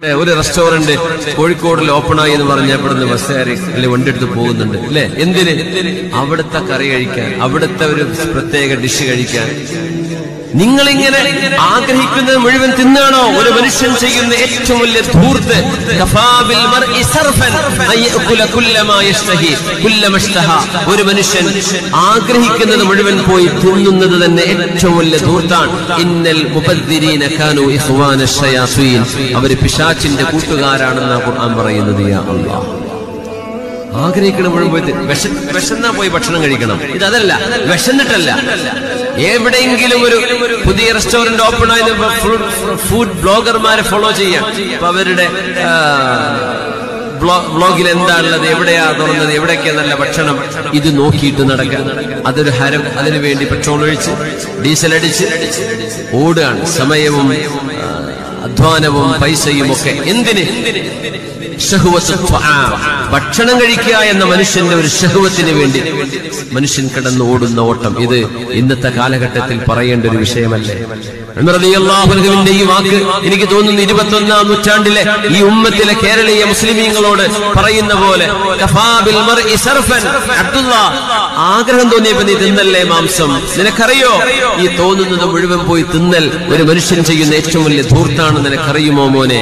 ഒരു റെസ്റ്റോറന്റ് കോഴിക്കോടിൽ ആയി എന്ന് പറഞ്ഞ ഇവിടുന്ന് ബസ്സുകാരി അല്ലെ വണ്ടിയെടുത്ത് പോകുന്നുണ്ട്. അല്ലെ എന്തിന്? അവിടുത്തെ കറി കഴിക്കാൻ അവിടുത്തെ ഒരു പ്രത്യേക ഡിഷ് കഴിക്കാൻ. നിങ്ങളിങ്ങനെ ആഗ്രഹിക്കുന്നത് മുഴുവൻ തിന്നാണോ? ഒരു മനുഷ്യൻ ചെയ്യുന്ന ഏറ്റവും വലിയ ധൂർത്ത്. ഒരു മനുഷ്യൻ ആഗ്രഹിക്കുന്നത് മുഴുവൻ പോയി തിന്നുന്നത് തന്നെ ഏറ്റവും വലിയ ധൂർത്താണ്. ഇന്നൽ അവർ പിശാചിന്റെ കൂട്ടുകാരാണെന്ന് ഖുർആൻ പറയുന്നത് ആഗ്രഹിക്കണം മുഴുവൻ പോയി വിശന്നാ പോയി ഭക്ഷണം കഴിക്കണം. ഇതല്ല വിശന്നിട്ടല്ല. എവിടെയെങ്കിലും ഒരു പുതിയ റെസ്റ്റോറന്റ് ഓപ്പൺ ആയത് ഫുഡ് ബ്ലോഗർമാരെ ഫോളോ ചെയ്യാം. അപ്പൊ അവരുടെ ബ്ലോഗിൽ എന്താണുള്ളത് എവിടെയാ തുറന്നത് എവിടെയൊക്കെയാ നല്ല ഭക്ഷണം ഇത് നോക്കിയിട്ട് നടക്കാം. അതൊരു ഹരം അതിനുവേണ്ടി പെട്രോൾ ഒഴിച്ച് ഡീസൽ അടിച്ച് ഓടുകയാണ്. സമയവും അധ്വാനവും പൈസയും ഒക്കെ. എന്തിന്. ഭക്ഷണം കഴിക്കുക എന്ന മനുഷ്യന്റെ ഒരു ഷഹുവത്തിന് വേണ്ടി മനുഷ്യൻ കിടന്ന് ഓടുന്ന ഓട്ടം. ഇത് ഇന്നത്തെ കാലഘട്ടത്തിൽ പറയേണ്ട ഒരു വിഷയമല്ലേ? ഈ വാക്ക് എനിക്ക് തോന്നുന്നു ഇരുപത്തൊന്നാം നൂറ്റാണ്ടിലെ ഈ ഉമ്മത്തിലെ കേരളീയ മുസ്ലിമീങ്ങളോട് പറയുന്ന പോലെ ആഗ്രഹം തോന്നിയപ്പോ നീ തിന്നല്ലേ മാംസം? നിനക്കറിയോ? ഈ തോന്നുന്നത് മുഴുവൻ പോയി തിന്നൽ ഒരു മനുഷ്യൻ ചെയ്യുന്ന ഏറ്റവും വലിയ ധൂർത്താണ് നിനക്കറിയുമോ മോനെ?